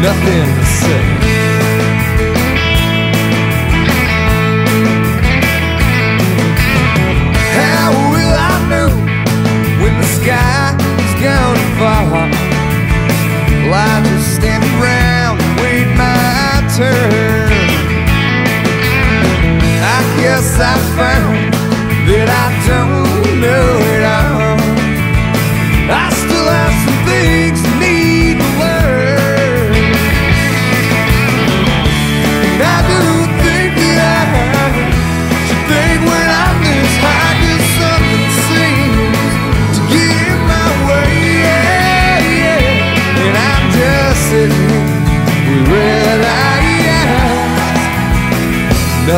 nothing to say. How will I know when the sky is gonna fall? Will I just stand around and wait my turn? I guess I found that I don't know.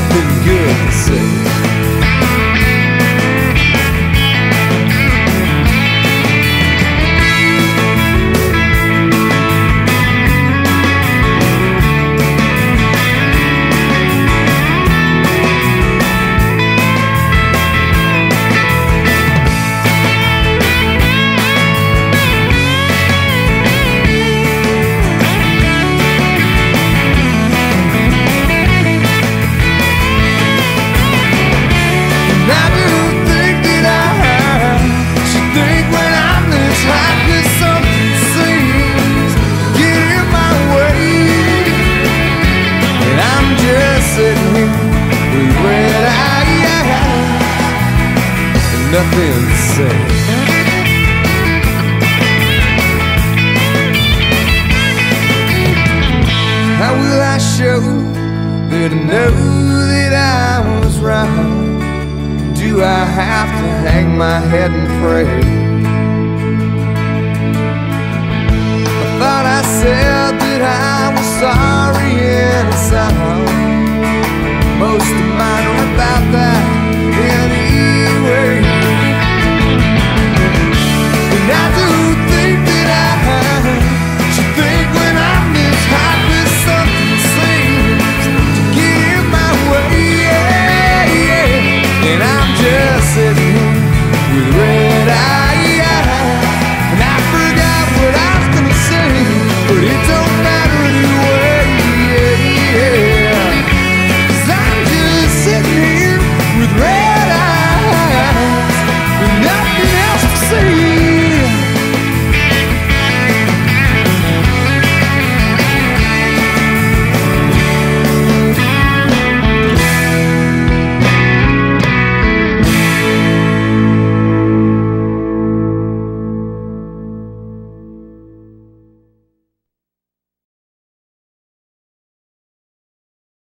Nothing good to say. Nothing to say. How will I show that I know that I was wrong? Do I have to hang my head and pray? I thought I said that I was sorry in a song. Most of mine